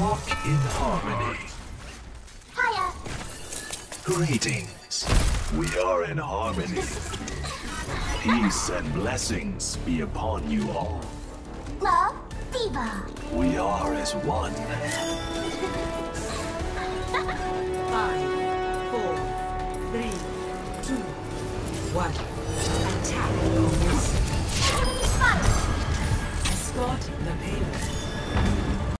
Walk in harmony. Hiya. Greetings. We are in harmony. Peace and blessings be upon you all. Love, D.Va. We are as one. Five, four, three, two, one. Attack. Escort the payload.